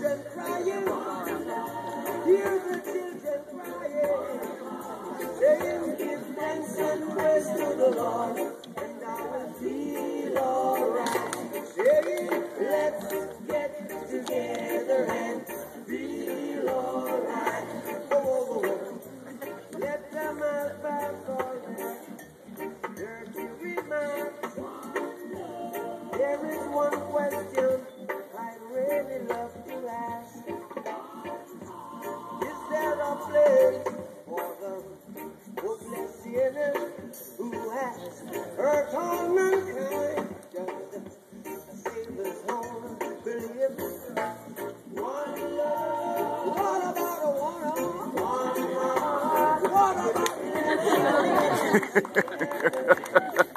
children crying. Children crying. And I will feel alright. Let's get together and feel alright. Oh, oh, oh. Let. There is one question ask. Is there a place for the hopeless sinner who has hurt all mankind? Just a Savior's home, believe one love. What about a one? What about